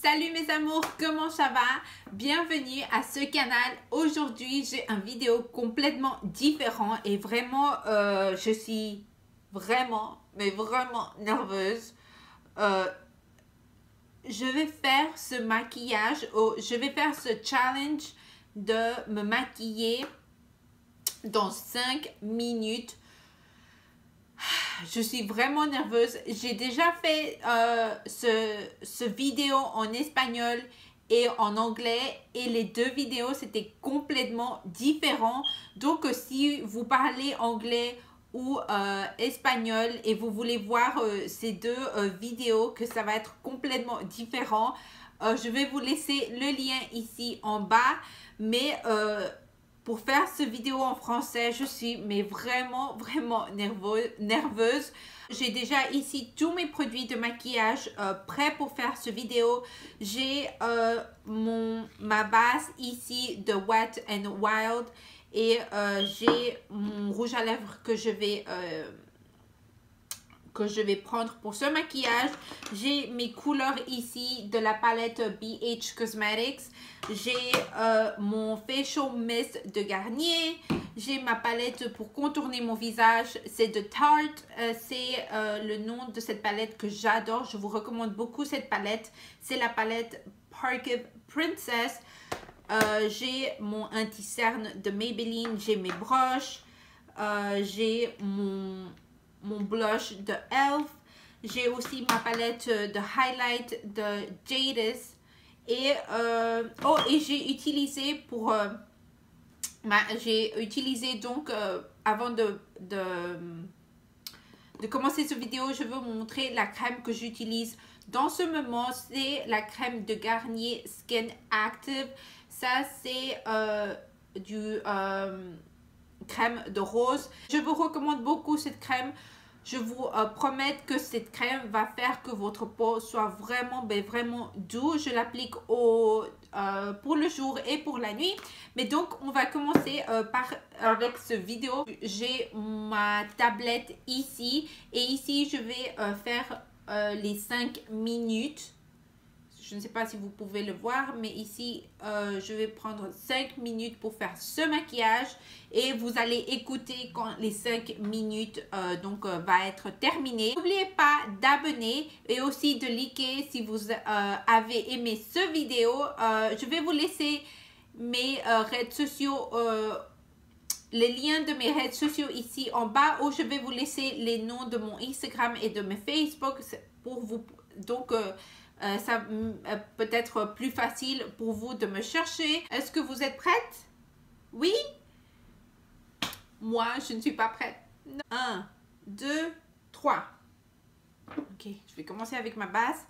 Salut mes amours, comment ça va? Bienvenue à ce canal. Aujourd'hui, j'ai un vidéo complètement différent et vraiment, euh, je suis vraiment, mais vraiment nerveuse. Euh, je vais faire ce maquillage, oh, je vais faire ce challenge de me maquiller dans 5 minutes je suis vraiment nerveuse. J'ai déjà fait euh, ce, vidéo en espagnol et en anglais et les deux vidéos c'était complètement différent. Donc si vous parlez anglais ou euh, espagnol et vous voulez voir euh, ces deux vidéos que ça va être complètement différent, je vais vous laisser le lien ici en bas. Mais pour faire ce vidéo en français, je suis mais vraiment, vraiment nerveuse. J'ai déjà ici tous mes produits de maquillage euh, prêts pour faire ce vidéo. J'ai euh, mon ma base ici de Wet and Wild et euh, j'ai mon rouge à lèvres que je vais je vais prendre pour ce maquillage. J'ai mes couleurs ici de la palette BH Cosmetics. J'ai euh, mon Facial Mist de Garnier. J'ai ma palette pour contourner mon visage. C'est de Tarte. Euh, c'est euh, le nom de cette palette que j'adore. Je vous recommande beaucoup cette palette. C'est la palette Park Princess. j'ai mon anti-cerne de Maybelline. J'ai mes broches. j'ai mon mon blush de e.l.f. J'ai aussi ma palette de highlight de Jadis. Et, euh, oh, et j'ai utilisé pour... Euh, j'ai utilisé donc, euh, avant de, de, de commencer cette vidéo, je veux vous montrer la crème que j'utilise. Dans ce moment, c'est la crème de Garnier Skin Active. Ça, c'est du crème de rose. Je vous recommande beaucoup cette crème. Je vous euh, promets que cette crème va faire que votre peau soit vraiment, ben, vraiment doux. Je l'applique au, euh, pour le jour et pour la nuit. Mais donc, on va commencer euh, par, avec ce vidéo. J'ai ma tablette ici. Et ici, je vais faire les 5 minutes je ne sais pas si vous pouvez le voir, mais ici, euh, je vais prendre 5 minutes pour faire ce maquillage. Et vous allez écouter quand les 5 minutes euh, donc, euh, va être terminé. N'oubliez pas d'abonner et aussi de liker si vous avez aimé ce vidéo. je vais vous laisser mes réseaux sociaux les liens de mes réseaux sociaux ici en bas où je vais vous laisser les noms de mon Instagram et de mes Facebook pour vous donc euh, ça euh, peut être plus facile pour vous de me chercher. Est-ce que vous êtes prête? Oui? Moi, je ne suis pas prête. 1, 2, 3. Ok, je vais commencer avec ma base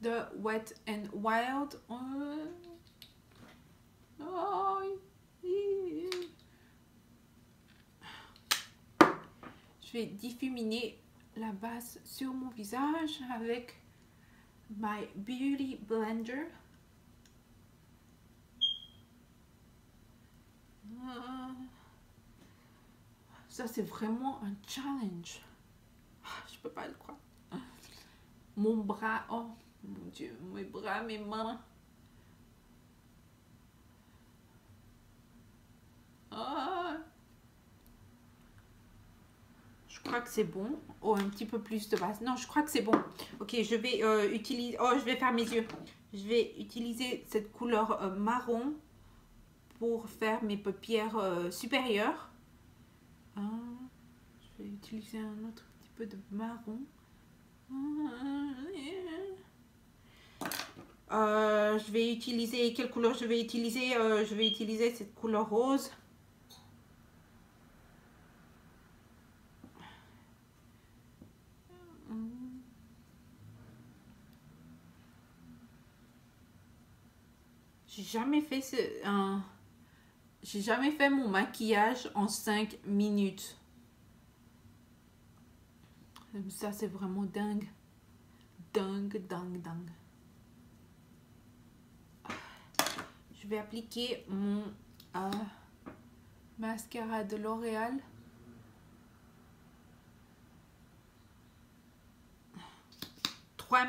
de Wet and Wild. Je vais diffuminer la base sur mon visage avec my Beauty Blender. Ça, c'est vraiment un challenge. Ah, je peux pas le croire. Mon bras, oh mon Dieu, mes bras, mes mains. Ah. Je crois que c'est bon. Oh, un petit peu plus de base. Non, je crois que c'est bon. Ok, je vais euh, utiliser... Oh, je vais faire mes yeux. Je vais utiliser cette couleur euh, marron pour faire mes paupières euh, supérieures. Ah, je vais utiliser un autre petit peu de marron. je vais utiliser... Quelle couleur je vais utiliser? Je vais utiliser cette couleur rose. J'ai jamais fait ce, un, j'ai jamais fait mon maquillage en 5 minutes. Ça, c'est vraiment dingue. Dingue, dingue, dingue. Je vais appliquer mon euh, mascara de L'Oréal.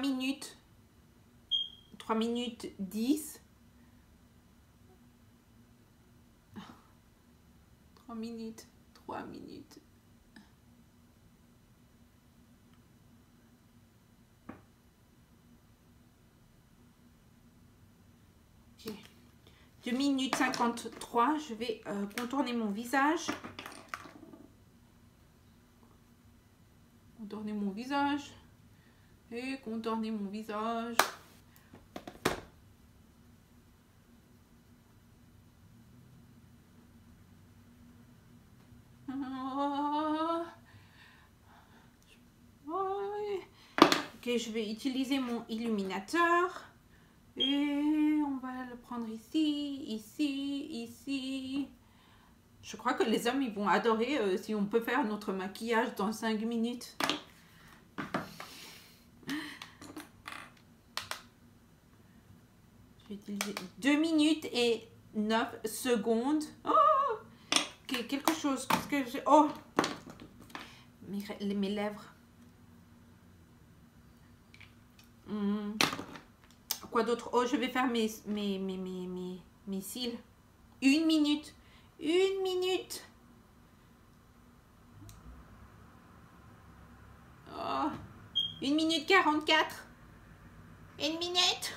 Minutes 3 minutes 10. 3 minutes, 3 minutes. Ok. 2 minutes 53, je vais euh, contourner mon visage. Contourner mon visage. Et contourner mon visage. Je vais utiliser mon illuminateur. Et on va le prendre ici, ici, ici. Je crois que les hommes, ils vont adorer euh, si on peut faire notre maquillage dans 5 minutes. Je vais utiliser 2 minutes et 9 secondes. Oh quelque chose. Qu'est-ce que. Oh mes, mes lèvres. Hmm. Quoi d'autre? Oh, je vais faire mes, mes, mes cils. Une minute. Une minute. Oh. Une minute 44. Une minute.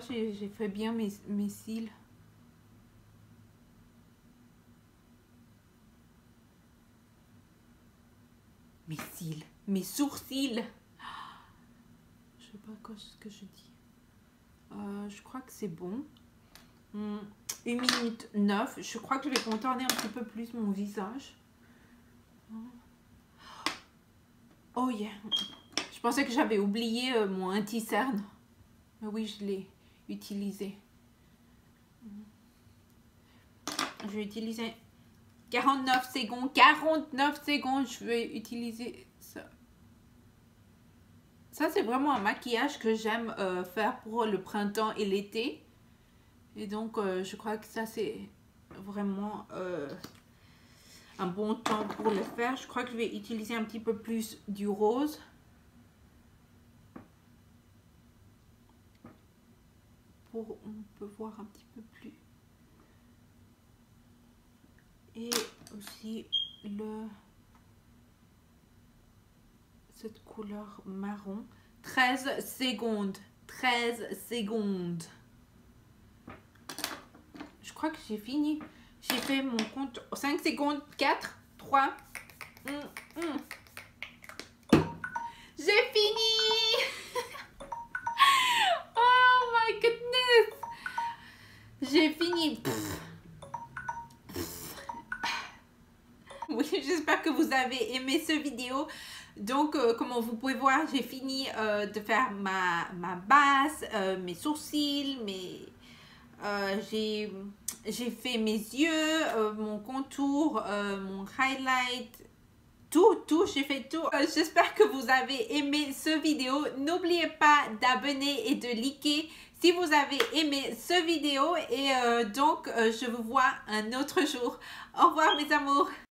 J'ai fait bien mes, cils. Mes cils, mes sourcils. Je sais pas quoi ce que je dis. Euh, je crois que c'est bon. Hmm, une minute 9. Je crois que je vais contourner un petit peu plus mon visage. Oh yeah. Je pensais que j'avais oublié euh, mon anti-cerne. Mais oui, je l'ai utiliser. Je vais utiliser 49 secondes. 49 secondes, je vais utiliser ça. Ça, c'est vraiment un maquillage que j'aime euh, faire pour le printemps et l'été. Et donc, euh, je crois que ça, c'est vraiment euh, un bon temps pour le faire. Je crois que je vais utiliser un petit peu plus du rose. on peut voir un petit peu plus. Et aussi le cette couleur marron. 13 secondes. 13 secondes. Je crois que j'ai fini. J'ai fait mon compte. 5 secondes 4 3 1. J'espère que vous avez aimé ce vidéo. Donc, euh, comme vous pouvez voir, j'ai fini euh, de faire ma, ma base, euh, mes sourcils, j'ai fait mes yeux, mon contour, mon highlight, tout, tout, j'ai fait tout. J'espère que vous avez aimé ce vidéo. N'oubliez pas d'abonner et de liker si vous avez aimé ce vidéo et donc je vous vois un autre jour. Au revoir mes amours.